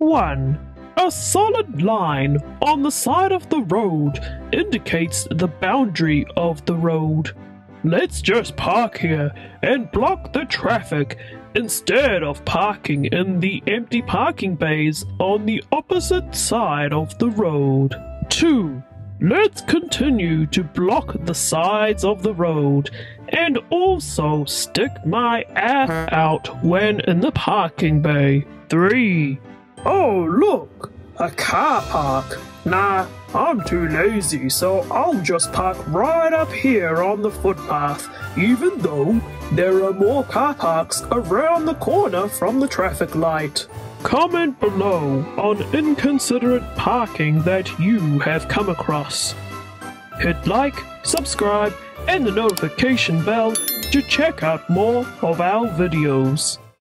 1. A solid line on the side of the road indicates the boundary of the road. Let's just park here and block the traffic instead of parking in the empty parking bays on the opposite side of the road. 2. Let's continue to block the sides of the road and also stick my ass out when in the parking bay. 3. Oh, look! A car park. Nah, I'm too lazy, so I'll just park right up here on the footpath, even though there are more car parks around the corner from the traffic light. Comment below on inconsiderate parking that you have come across. Hit like, subscribe, and the notification bell to check out more of our videos.